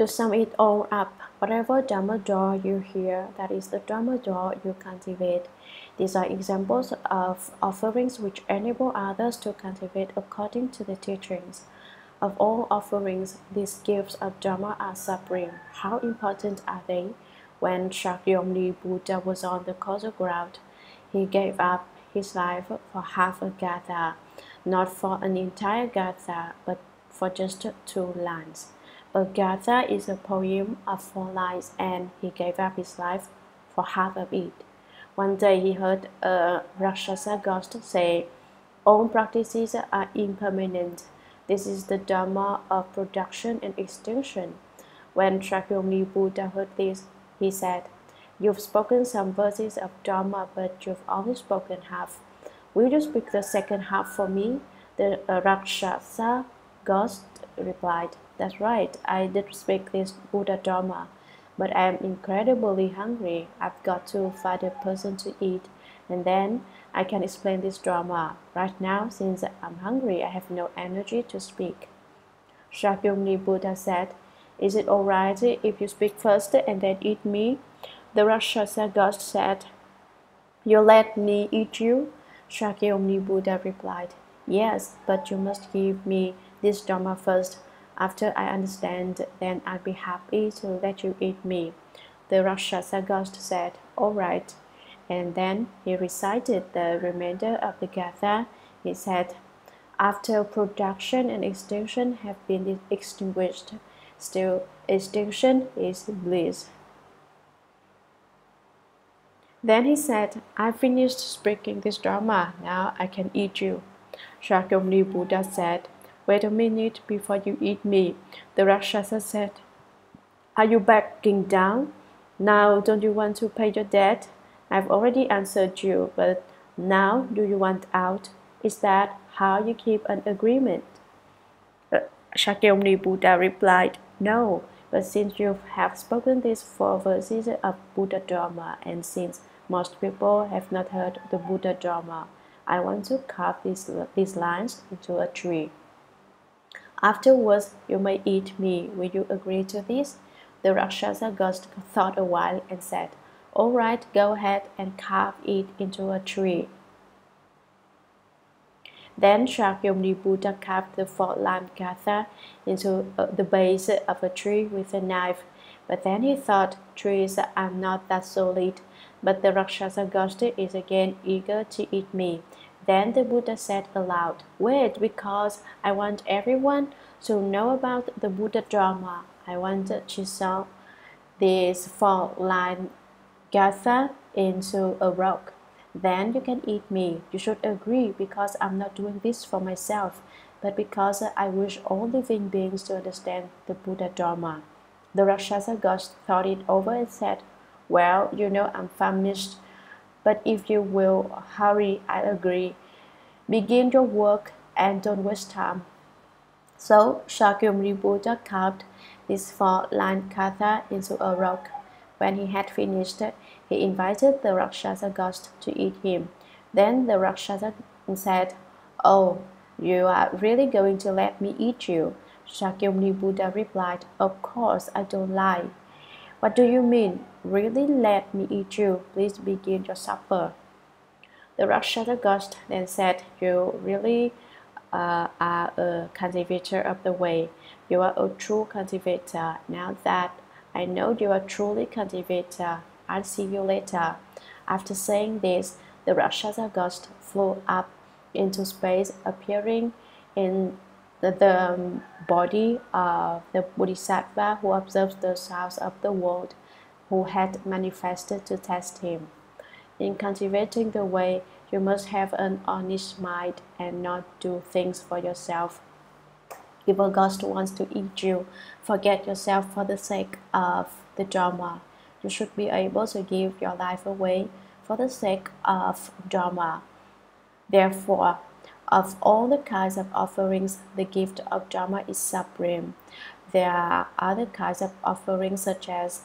To sum it all up, whatever Dharma door you hear, that is the Dharma door you cultivate. These are examples of offerings which enable others to cultivate according to the teachings. Of all offerings, these gifts of Dharma are supreme. How important are they? When Shakyamuni Buddha was on the causal ground, he gave up his life for half a gatha, not for an entire gatha, but for just two lines. A gatha is a poem of four lines, and he gave up his life for half of it. One day he heard a Rakshasa ghost say, All practices are impermanent. This is the Dharma of production and extinction. When Shakyamuni Buddha heard this, he said, You've spoken some verses of Dharma, but you've only spoken half. Will you speak the second half for me? The Rakshasa ghost replied, That's right, I did speak this Buddha Dharma, but I am incredibly hungry. I've got to find a person to eat, and then I can explain this Dharma. Right now, since I'm hungry, I have no energy to speak. Shakyamuni Buddha said, Is it alright if you speak first and then eat me? The Rakshasa ghost said, You let me eat you? Shakyamuni Buddha replied, Yes, but you must give me this Dharma first. After I understand, then I'll be happy to let you eat me. The Rakshasa ghost said, All right. And then he recited the remainder of the Gatha. He said, After production and extinction have been extinguished, still extinction is bliss. Then he said, I finished speaking this Dharma, now I can eat you. Shakyamuni Buddha said, Wait a minute before you eat me. The Rakshasa said, Are you backing down? Now don't you want to pay your debt? I've already answered you, but now do you want out? Is that how you keep an agreement? Uh, Shakyamuni Buddha replied, No, but since you have spoken these four verses of Buddha Dharma, and since most people have not heard the Buddha Dharma, I want to carve these, these lines into a tree. Afterwards, you may eat me. Will you agree to this? The Rakshasa ghost thought a while and said, All right, go ahead and carve it into a tree. Then Shakyamuni Buddha carved the four-line gatha into uh, the base of a tree with a knife. But then he thought, trees are not that solid. But the Rakshasa ghost is again eager to eat me. Then the Buddha said aloud, Wait, because I want everyone to know about the Buddha Dharma. I want to chisel this four line gatha into a rock. Then you can eat me. You should agree because I'm not doing this for myself, but because I wish all living beings to understand the Buddha Dharma. The Rakshasa ghost thought it over and said, Well, you know I'm famished but if you will hurry, I agree. Begin your work and don't waste time. So Shakyamuni Buddha carved his four-line gatha into a rock. When he had finished, he invited the Rakshasa ghost to eat him. Then the Rakshasa said, Oh, you are really going to let me eat you? Shakyamuni Buddha replied, Of course, I don't lie. What do you mean? Really let me eat you. Please begin your supper. The Rakshasa ghost then said, You really uh, are a cultivator of the way. You are a true cultivator. Now that I know you are truly cultivator, I'll see you later. After saying this, the Rakshasa ghost flew up into space, appearing in the, um, body of the Bodhisattva who observes the sounds of the world, who had manifested to test him. In cultivating the way, you must have an honest mind and not do things for yourself. If a ghost wants to eat you, forget yourself for the sake of the Dharma. You should be able to give your life away for the sake of Dharma. Therefore, of all the kinds of offerings, the gift of Dharma is supreme. There are other kinds of offerings, such as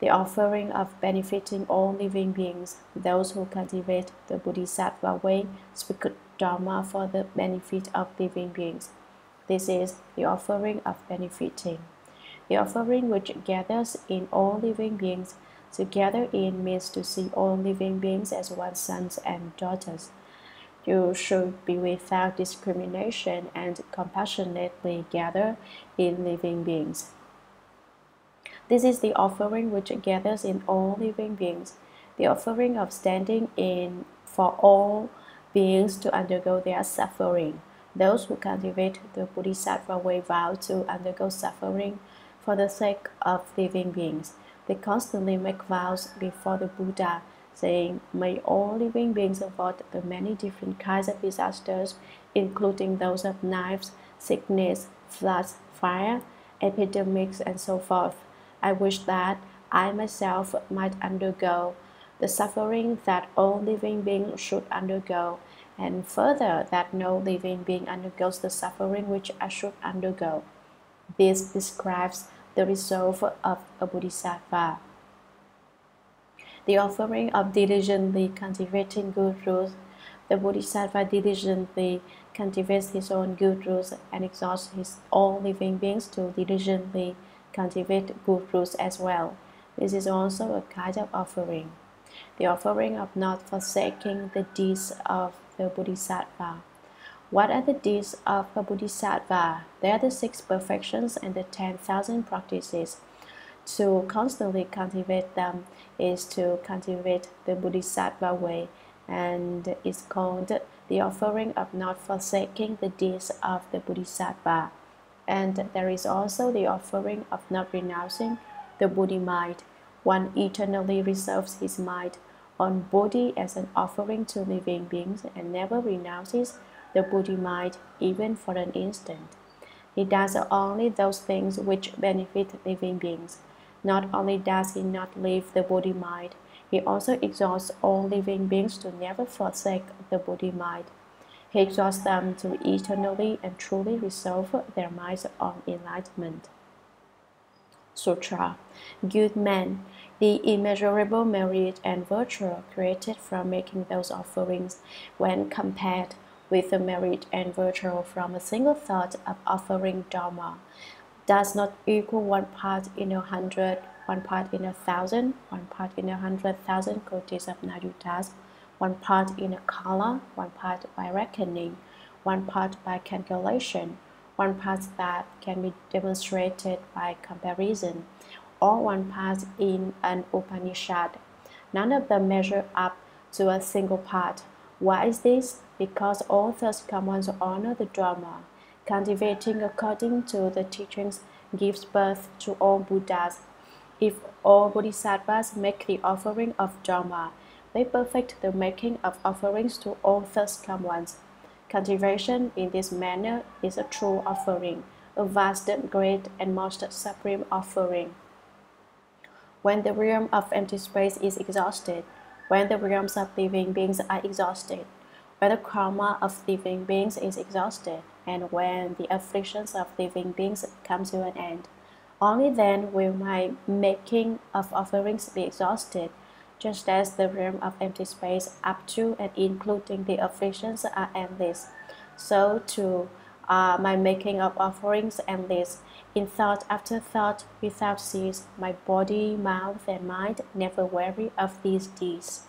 the offering of benefiting all living beings. Those who cultivate the Bodhisattva way speak Dharma for the benefit of living beings. This is the offering of benefiting. the offering which gathers in all living beings. To gather in means to see all living beings as one's sons and daughters. You should be without discrimination and compassionately gather in living beings. This is the offering which gathers in all living beings, the offering of standing in for all beings to undergo their suffering. Those who cultivate the Bodhisattva way vow to undergo suffering for the sake of living beings. They constantly make vows before the Buddha, saying, May all living beings avoid the many different kinds of disasters, including those of knives, sickness, floods, fire, epidemics, and so forth. I wish that I myself might undergo the suffering that all living beings should undergo, and further that no living being undergoes the suffering which I should undergo. This describes the resolve of a bodhisattva. The offering of diligently cultivating good rules. The bodhisattva diligently cultivates his own good rules and exhorts his all living beings to diligently cultivate good rules as well. This is also a kind of offering the offering of not forsaking the deeds of the Bodhisattva. What are the deeds of a Bodhisattva? They are the six perfections and the 10,000 practices. To constantly cultivate them is to cultivate the Bodhisattva way, and is called the offering of not forsaking the deeds of the Bodhisattva. And there is also the offering of not renouncing the Bodhi mind. One eternally reserves his mind on Bodhi as an offering to living beings and never renounces the Bodhi mind even for an instant. He does only those things which benefit living beings. Not only does he not leave the Bodhi mind, he also exhorts all living beings to never forsake the Bodhi mind. He exhorts them to eternally and truly resolve their minds on enlightenment. Sutra Good man, the immeasurable merit and virtue created from making those offerings, when compared with the merit and virtue from a single thought of offering Dharma, does not equal one part in a hundred, one part in a thousand, one part in a hundred thousand kotis of nayutas, one part in a kala, one part by reckoning, one part by calculation, one part that can be demonstrated by comparison, or one part in an Upanishad. None of them measure up to a single part. Why is this? Because all thus come ones honor the Dharma. Cultivating according to the teachings gives birth to all Buddhas. If all Bodhisattvas make the offering of Dharma, they perfect the making of offerings to all thus come ones. Cultivation in this manner is a true offering, a vast, great, and most supreme offering when the realm of empty space is exhausted, when the realms of living beings are exhausted, when the karma of living beings is exhausted, and when the afflictions of living beings come to an end. Only then will my making of offerings be exhausted, just as the realm of empty space up to and including the afflictions are endless. So too are my making of offerings endless, in thought after thought, without cease, my body, mouth, and mind never weary of these deeds.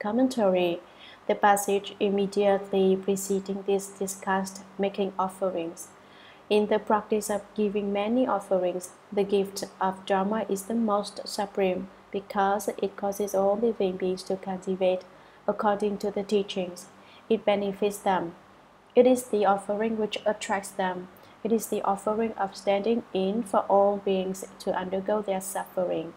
Commentary The passage immediately preceding this discussed making offerings. In the practice of giving many offerings, the gift of Dharma is the most supreme because it causes all living beings to cultivate according to the teachings. It benefits them. It is the offering which attracts them it is the offering of standing in for all beings to undergo their suffering.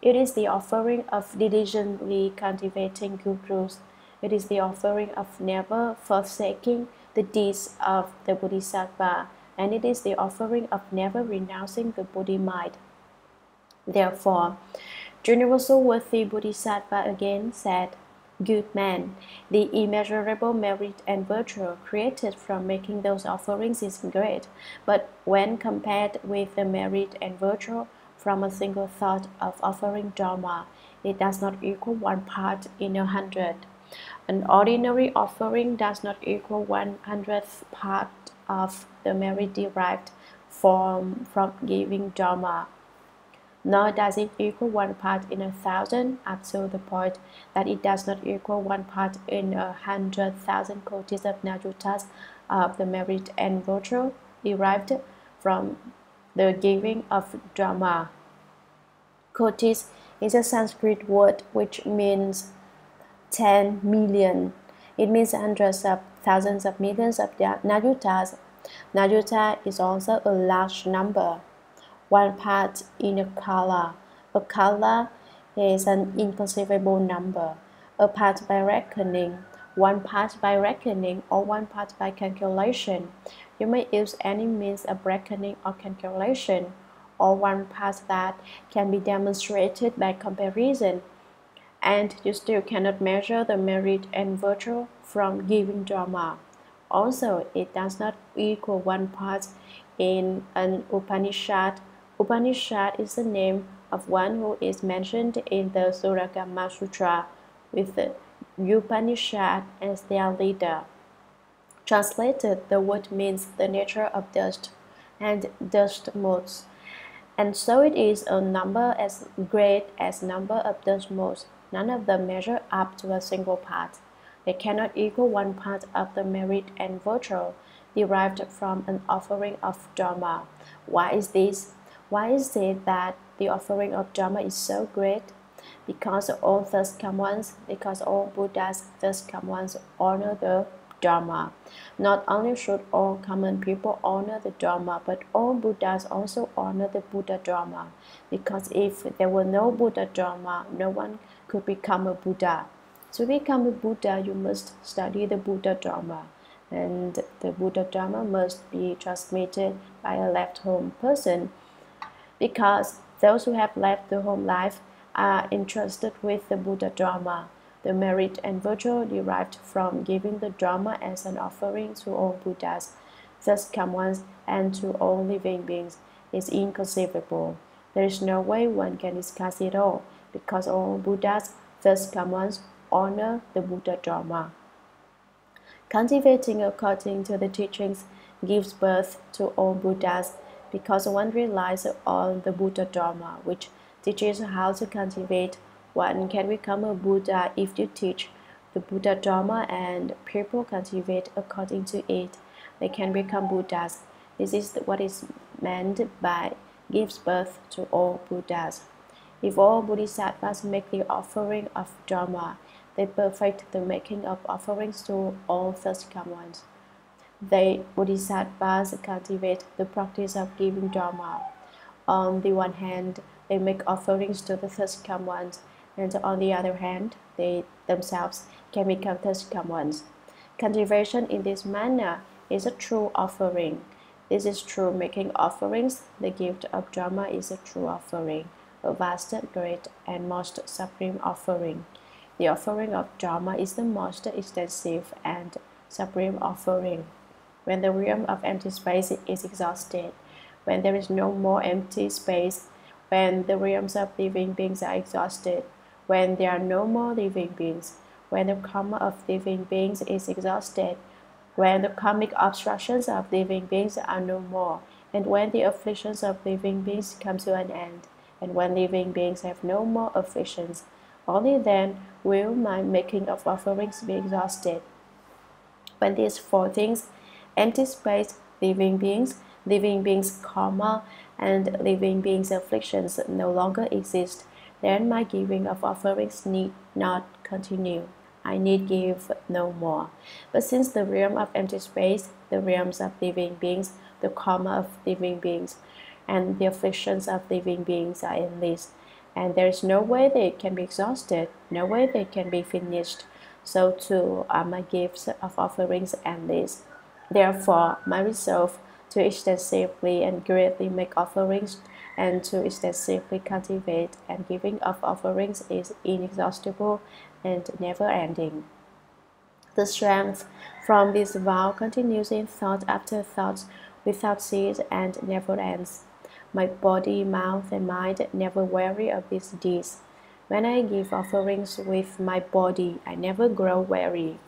It is the offering of diligently cultivating good. It is the offering of never forsaking the deeds of the Bodhisattva, and it is the offering of never renouncing the Bodhi mind. Therefore, Universal Worthy Bodhisattva again said, good man. The immeasurable merit and virtue created from making those offerings is great, but when compared with the merit and virtue from a single thought of offering Dharma, it does not equal one part in a hundred. An ordinary offering does not equal one hundredth part of the merit derived form from giving Dharma. Nor does it equal one part in a thousand up to the point that it does not equal one part in a hundred thousand kotis of Nayutas of the merit and virtue derived from the giving of Dharma. Kotis is a Sanskrit word which means 10 million. It means hundreds of thousands of millions of Nayutas. Nayuta is also a large number one part in a kala. A kala is an inconceivable number. A part by reckoning, one part by reckoning, or one part by calculation. You may use any means of reckoning or calculation, or one part that can be demonstrated by comparison. And you still cannot measure the merit and virtue from giving Dharma. Also, it does not equal one part in an Upanishad Upanishad is the name of one who is mentioned in the Shurangama Sutra, with the Upanishad as their leader. Translated, the word means the nature of dust and dust motes. And so it is a number as great as number of dust motes. None of them measure up to a single part. They cannot equal one part of the merit and virtue derived from an offering of Dharma. Why is this? Why is it that the offering of Dharma is so great? Because all thus come ones, because all Buddhas thus come ones honor the Dharma. Not only should all common people honor the Dharma, but all Buddhas also honor the Buddha Dharma. Because if there were no Buddha Dharma, no one could become a Buddha. To become a Buddha, you must study the Buddha Dharma. And the Buddha Dharma must be transmitted by a left home person because those who have left the home life are entrusted with the Buddha Dharma, the merit and virtue derived from giving the Dharma as an offering to all Buddhas, thus come ones and to all living beings, is inconceivable. There is no way one can discuss it all, because all Buddhas, thus ones, honor the Buddha Dharma. Cultivating according to the teachings gives birth to all Buddhas because one relies on the Buddha Dharma, which teaches how to cultivate. One can become a Buddha if you teach the Buddha Dharma and people cultivate according to it. They can become Buddhas. This is what is meant by gives birth to all Buddhas. If all Bodhisattvas make the offering of Dharma, they perfect the making of offerings to all come ones. They bodhisattvas cultivate the practice of giving dharma. On the one hand, they make offerings to the thus come ones, and on the other hand, they themselves can become thus come ones. Cultivation in this manner is a true offering. This is true making offerings. The gift of dharma is a true offering, vast, great, and most supreme offering. The offering of dharma is the most extensive and supreme offering when the realm of empty space is exhausted, when there is no more empty space, when the realms of living beings are exhausted, when there are no more living beings, when the karma of living beings is exhausted, when the karmic obstructions of living beings are no more, and when the afflictions of living beings come to an end, and when living beings have no more afflictions, only then will my making of offerings be exhausted. When these four things empty space, living beings, living beings' karma, and living beings' afflictions no longer exist, then my giving of offerings need not continue. I need give no more. But since the realm of empty space, the realms of living beings, the karma of living beings, and the afflictions of living beings are endless, and there is no way they can be exhausted, no way they can be finished, so too are my gifts of offerings endless. Therefore, my resolve to extensively and greatly make offerings and to extensively cultivate and giving of offerings is inexhaustible and never ending. The strength from this vow continues in thought after thought without cease and never ends. My body, mouth, and mind never weary of these deeds. When I give offerings with my body, I never grow weary.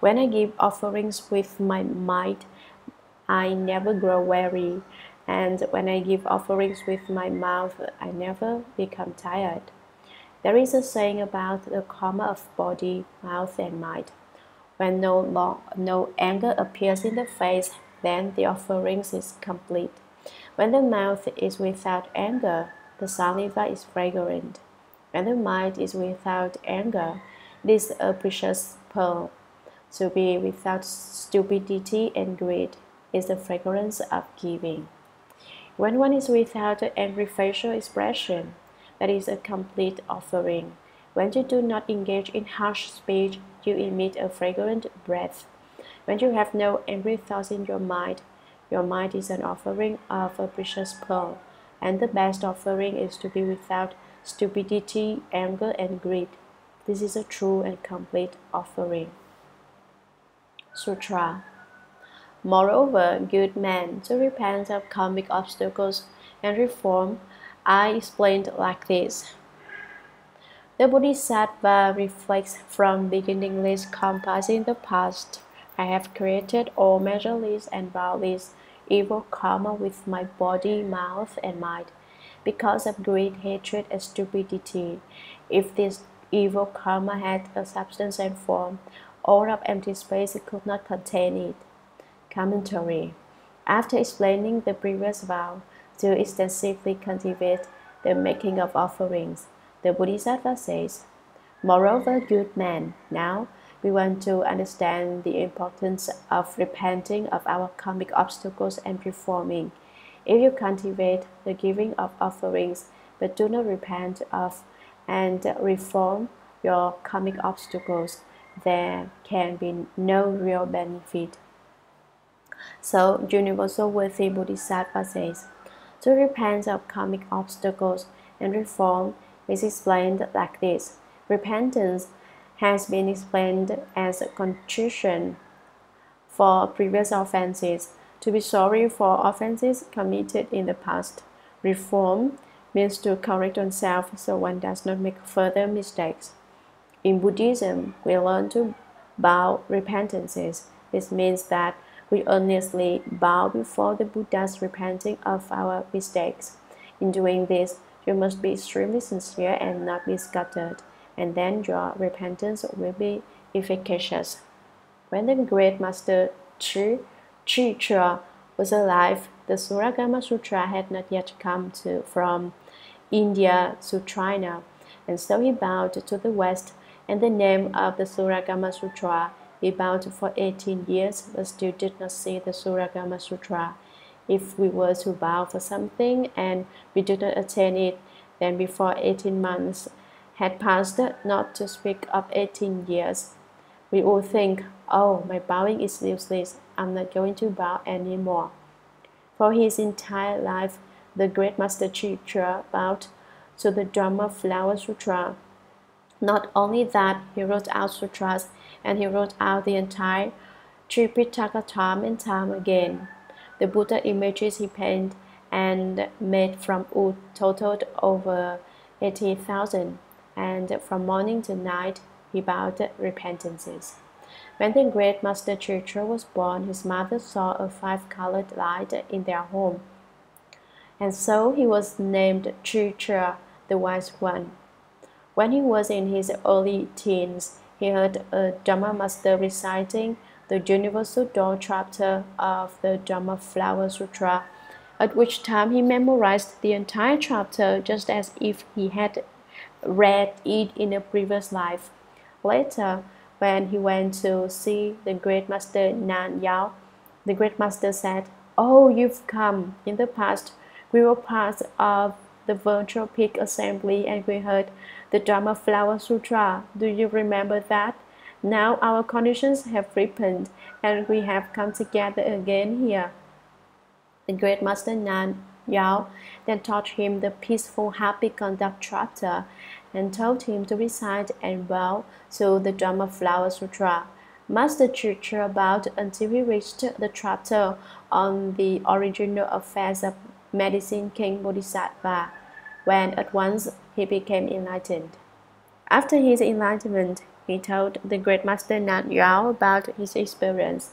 When I give offerings with my mind, I never grow weary. and when I give offerings with my mouth, I never become tired. There is a saying about the karma of body, mouth, and mind. When no, long, no anger appears in the face, then the offerings is complete. When the mouth is without anger, the saliva is fragrant. When the mind is without anger, it is a precious pearl. To be without stupidity and greed is the fragrance of giving. When one is without angry facial expression, that is a complete offering. When you do not engage in harsh speech, you emit a fragrant breath. When you have no angry thoughts in your mind, your mind is an offering of a precious pearl, and the best offering is to be without stupidity, anger, and greed. This is a true and complete offering. Sutra Moreover, good men, to repent of karmic obstacles and reform I explained like this. The Bodhisattva reflects from beginningless kalpas in the past. I have created all measureless and boundless evil karma with my body, mouth, and mind because of greed, hatred, and stupidity. If this evil karma had a substance and form, all of empty space could not contain it. Commentary After explaining the previous vow, to extensively cultivate the making of offerings. The Bodhisattva says, Moreover, good man, now we want to understand the importance of repenting of our karmic obstacles and reforming. If you cultivate the giving of offerings but do not repent of and reform your karmic obstacles, there can be no real benefit. So, Universal Worthy Bodhisattva says, to repent of karmic obstacles and reform is explained like this. Repentance has been explained as a contrition for previous offenses, to be sorry for offenses committed in the past. Reform means to correct oneself so one does not make further mistakes. In Buddhism, we learn to bow repentances. This means that we earnestly bow before the Buddhas repenting of our mistakes. In doing this, you must be extremely sincere and not be scattered, and then your repentance will be efficacious. When the great master Chi, Chua was alive, the Shurangama Sutra had not yet come to, from India to China, and so he bowed to the west, and the name of the Shurangama Sutra we bowed for 18 years but still did not see the Shurangama Sutra. If we were to bow for something and we did not attain it, then before 18 months had passed, not to speak of 18 years, we would think, oh, my bowing is useless, I'm not going to bow anymore. For his entire life, the great Master Chitra bowed to the Dharma Flower Sutra. Not only that, he wrote out sutras and he wrote out the entire Tripitaka time and time again. The Buddha images he painted and made from wood totaled over 80,000, and from morning to night he bowed repentances. When the great Master Chitra was born, his mother saw a five-colored light in their home, and so he was named Chitra, the Wise One. When he was in his early teens, he heard a Dharma master reciting the Universal Door chapter of the Dharma Flower Sutra, at which time he memorized the entire chapter just as if he had read it in a previous life. Later, when he went to see the great master Nan Yao, the great master said, Oh, you've come. In the past, we were part of the Vulture Peak assembly and we heard the Dharma Flower Sutra. Do you remember that? Now our conditions have ripened and we have come together again here. The great Master Nan Yao then taught him the peaceful happy conduct chapter and told him to recite and bow to the Dharma Flower Sutra. Master Chitra about until he reached the chapter on the original affairs of medicine King Bodhisattva, when at once he became enlightened. After his enlightenment, he told the great master Nan Yao about his experience.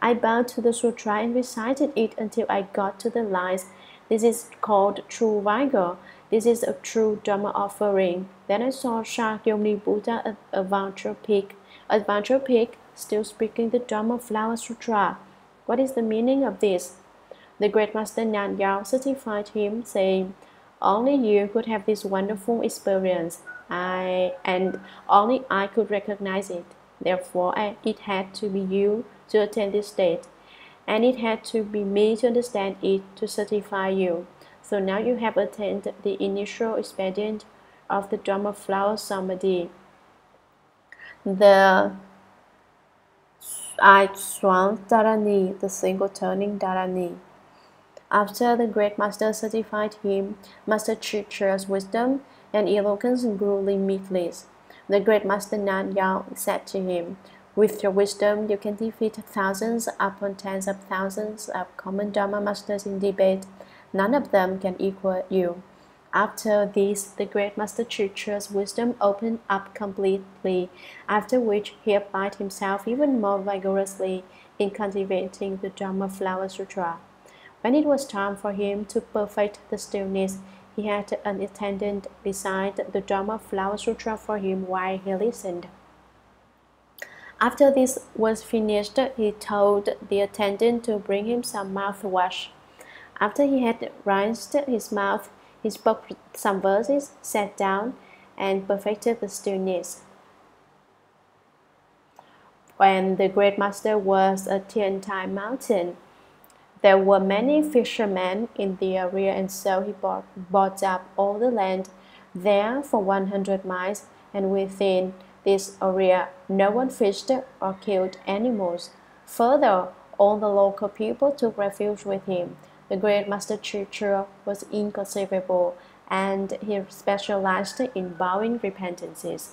I bowed to the sutra and recited it until I got to the lines. This is called true vigor. This is a true Dharma offering. Then I saw Shakyamuni Buddha at Vulture Peak. Vulture Peak, still speaking the Dharma Flower Sutra. What is the meaning of this? The great master Nan Yao certified him, saying, Only you could have this wonderful experience. I and only I could recognize it. Therefore, I, it had to be you to attain this state, and it had to be me to understand it to certify you. So now you have attained the initial expedient of the Dharma flower samadhi. The swung Dharani, the single turning Dharani. After the great master certified him, Master Chitra's wisdom and eloquence grew limitless. The great master Nan Yao said to him, With your wisdom, you can defeat thousands upon tens of thousands of common Dharma masters in debate. None of them can equal you. After this, the great Master Chitra's wisdom opened up completely, after which he applied himself even more vigorously in cultivating the Dharma Flower Sutra. When it was time for him to perfect the stillness, he had an attendant recite the Dharma Flower Sutra for him while he listened. After this was finished, he told the attendant to bring him some mouthwash. After he had rinsed his mouth, he spoke some verses, sat down, and perfected the stillness. When the great master was at Tiantai mountain, there were many fishermen in the area, and so he bought, bought up all the land there for 100 miles, and within this area, no one fished or killed animals. Further, all the local people took refuge with him. The great Master Chitra was inconceivable, and he specialized in bowing repentances.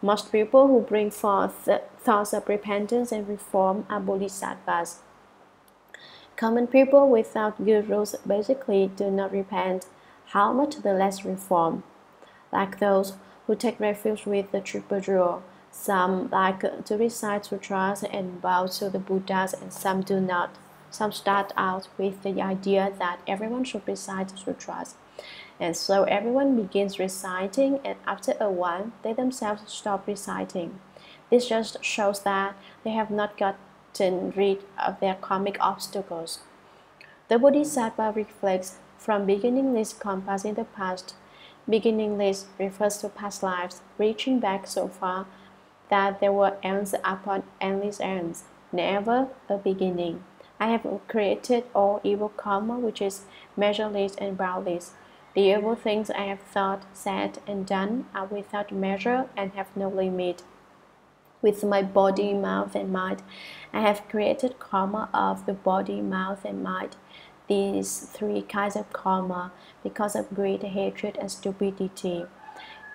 Most people who bring forth thoughts of repentance and reform are bodhisattvas. Common people without gurus basically do not repent, how much the less reform. Like those who take refuge with the triple jewel. some like to recite sutras and bow to the Buddhas, and some do not. Some start out with the idea that everyone should recite sutras. And so everyone begins reciting, and after a while, they themselves stop reciting. This just shows that they have not gotten rid of their karmic obstacles. The Bodhisattva reflects from beginningless kalpas in the past. Beginningless refers to past lives, reaching back so far that there were ends upon endless ends, never a beginning. I have created all evil karma which is measureless and boundless. The evil things I have thought, said, and done are without measure and have no limit. With my body, mouth, and mind, I have created karma of the body, mouth, and mind. These three kinds of karma because of greed, hatred, and stupidity.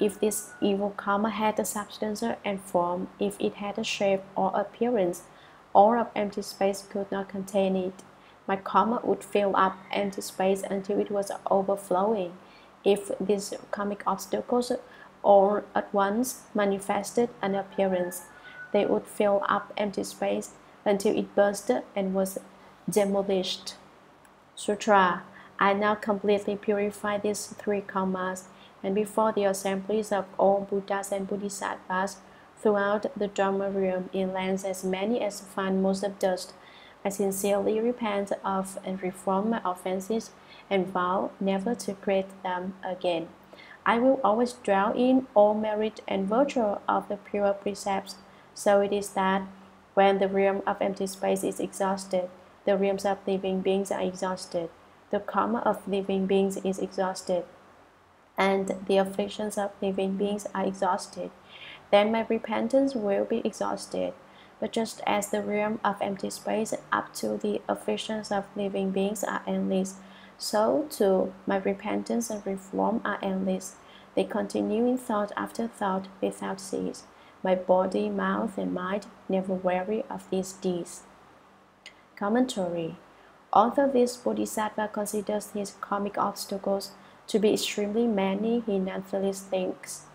If this evil karma had a substance and form, if it had a shape or appearance, all of empty space could not contain it. My karma would fill up empty space until it was overflowing. If these karmic obstacles all at once manifested an appearance, they would fill up empty space until it burst and was demolished. Sutra I now completely purify these three karmas, and before the assemblies of all Buddhas and Bodhisattvas, Throughout the Dharma realm, in lands as many as find most of dust, I sincerely repent of and reform my offenses and vow never to create them again. I will always dwell in all merit and virtue of the pure precepts. So it is that when the realm of empty space is exhausted, the realms of living beings are exhausted, the karma of living beings is exhausted, and the afflictions of living beings are exhausted then my repentance will be exhausted. But just as the realm of empty space up to the afflictions of living beings are endless, so too my repentance and reform are endless. They continue in thought after thought without cease. My body, mouth, and mind never weary of these deeds. Commentary Although this Bodhisattva considers his karmic obstacles to be extremely many, he nonetheless thinks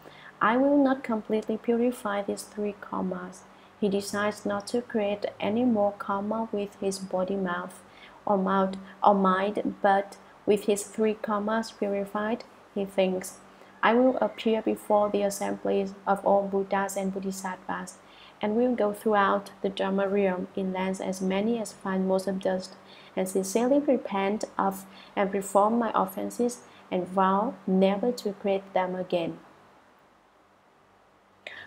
I will not completely purify these three karmas. he decides not to create any more karma with his body mouth or mouth or mind, but with his three karmas purified, he thinks, I will appear before the assemblies of all Buddhas and Bodhisattvas, and will go throughout the Dharma realm in lands as many as find most of dust, and sincerely repent of and reform my offenses, and vow never to create them again.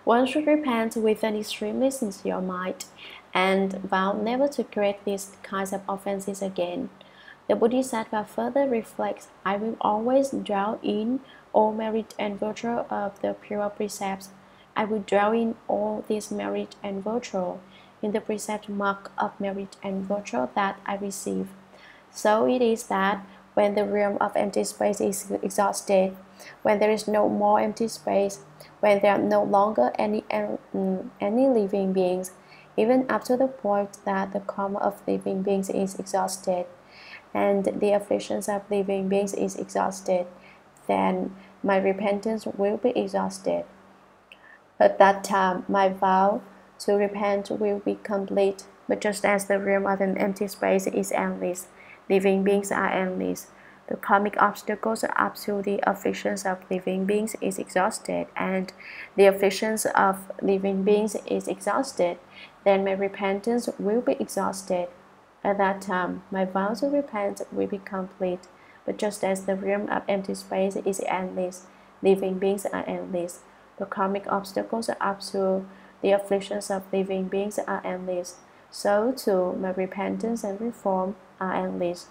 One should repent with an extremely sincere mind and vow never to create these kinds of offenses again. The Bodhisattva further reflects I will always dwell in all merit and virtue of the pure precepts. I will dwell in all this merit and virtue, in the precept mark of merit and virtue that I receive. So it is that when the realm of empty space is exhausted, when there is no more empty space, when there are no longer any, um, any living beings, even up to the point that the karma of living beings is exhausted and the afflictions of living beings is exhausted, then my repentance will be exhausted. At that time, my vow to repent will be complete, but just as the realm of an empty space is endless, living beings are endless. The karmic obstacles up to the afflictions of living beings is exhausted, and the afflictions of living beings is exhausted, then my repentance will be exhausted. At that time, my vow to repent will be complete. But just as the realm of empty space is endless, living beings are endless. The karmic obstacles up to the afflictions of living beings are endless. So too, my repentance and reform are endless.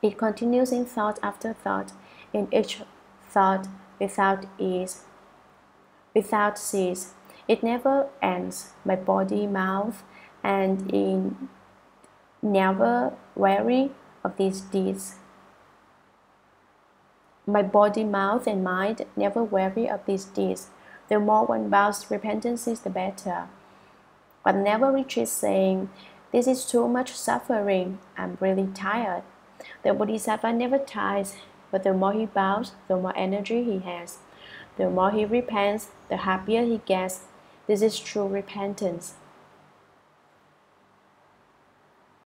It continues in thought after thought, in each thought without ease, without cease. It never ends. My body, mouth, and in never weary of these deeds. My body, mouth, and mind never weary of these deeds. The more one vows repentance, is the better. But never retreats, saying, This is too much suffering. I'm really tired. The Bodhisattva never tires, but the more he bows, the more energy he has. The more he repents, the happier he gets. This is true repentance.